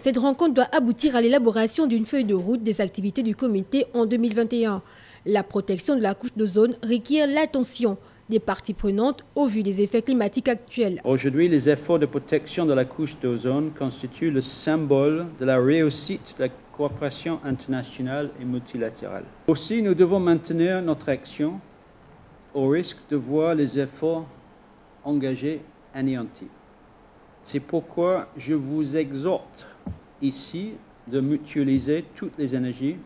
Cette rencontre doit aboutir à l'élaboration d'une feuille de route des activités du comité en 2021. La protection de la couche d'ozone requiert l'attention des parties prenantes au vu des effets climatiques actuels. Aujourd'hui, les efforts de protection de la couche d'ozone constituent le symbole de la réussite de la coopération internationale et multilatérale. Aussi, nous devons maintenir notre action au risque de voir les efforts engagés anéantis. C'est pourquoi je vous exhorte ici de mutualiser toutes les énergies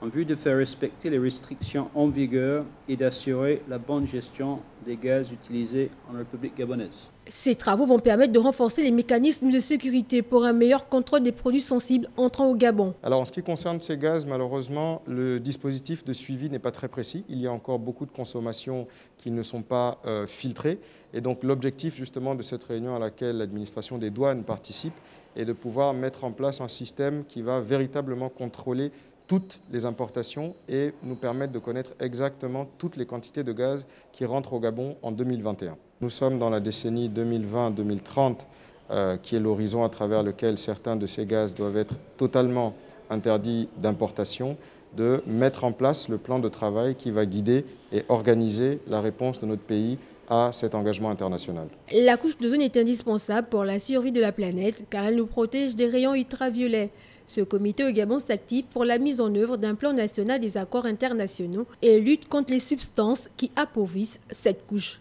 en vue de faire respecter les restrictions en vigueur et d'assurer la bonne gestion des gaz utilisés en République gabonaise. Ces travaux vont permettre de renforcer les mécanismes de sécurité pour un meilleur contrôle des produits sensibles entrant au Gabon. Alors en ce qui concerne ces gaz, malheureusement, le dispositif de suivi n'est pas très précis. Il y a encore beaucoup de consommations qui ne sont pas euh, filtrées. Et donc l'objectif justement de cette réunion à laquelle l'administration des douanes participe est de pouvoir mettre en place un système qui va véritablement contrôler toutes les importations et nous permettre de connaître exactement toutes les quantités de gaz qui rentrent au Gabon en 2021. Nous sommes dans la décennie 2020-2030, euh, qui est l'horizon à travers lequel certains de ces gaz doivent être totalement interdits d'importation, de mettre en place le plan de travail qui va guider et organiser la réponse de notre pays à cet engagement international. La couche d'ozone est indispensable pour la survie de la planète car elle nous protège des rayons ultraviolets. Ce comité au Gabon s'active pour la mise en œuvre d'un plan national des accords internationaux et lutte contre les substances qui appauvrissent cette couche.